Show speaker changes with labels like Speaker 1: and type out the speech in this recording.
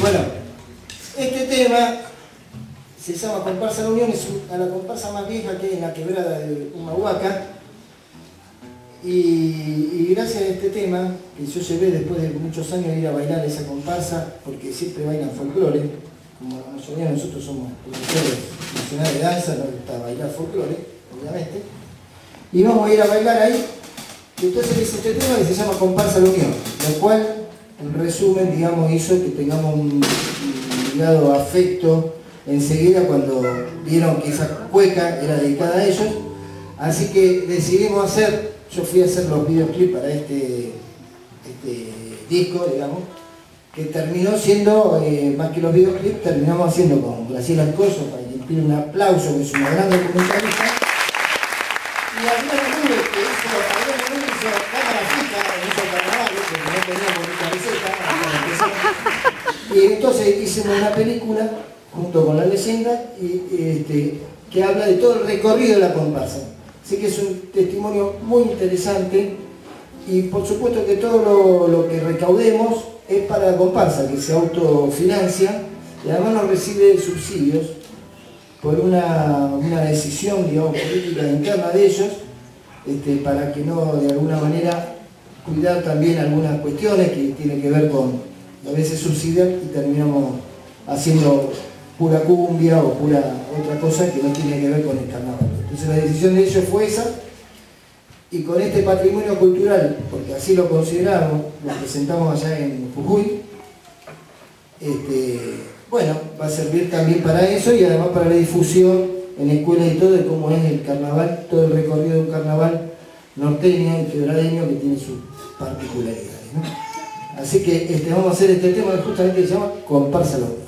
Speaker 1: Bueno, este tema se llama Comparsa la Unión, es la comparsa más vieja que hay en la quebrada de Humahuaca. Y, y, gracias a este tema, que yo llevé después de muchos años ir a bailar esa comparsa, porque siempre bailan folclore, como la mayoría de nosotros somos profesores nacionales de danza, nos gusta bailar folclore, obviamente. Y vamos a ir a bailar ahí, y entonces hice este tema que se llama Comparsa la Unión, lo cual en resumen, digamos, hizo que tengamos un, ligado afecto enseguida cuando vieron que esa cueca era dedicada a ellos. Así que decidimos hacer, yo fui a hacer los videoclips para este, este disco, digamos, que terminó siendo, eh, más que los videoclips, terminamos haciendo con Graciela Alcoso, para que pide un aplauso, que es una gran documentalista. Y Adrián Rubio, que hizo, Adrián Rubio hizo cámara fija, hizo carnaval, porque no teníamos y entonces hicimos una película junto con la leyenda y, este, que habla de todo el recorrido de la comparsa. Así que es un testimonio muy interesante y por supuesto que todo lo, que recaudemos es para la comparsa, que se autofinancia y además no recibe subsidios por una, decisión digamos, política interna de ellos este, para que no de alguna manera cuidar también algunas cuestiones que tienen que ver con a veces subsidiar y terminamos haciendo pura cumbia o pura otra cosa que no tiene que ver con el carnaval. Entonces la decisión de ellos fue esa y con este patrimonio cultural, porque así lo consideramos, lo presentamos allá en Jujuy, este, bueno, va a servir también para eso y además para la difusión en escuelas y todo de cómo es el carnaval, todo el recorrido de un carnaval norteño y quebradeño que tiene sus particularidades. Así que este, vamos a hacer este tema que justamente se llama Compársalo.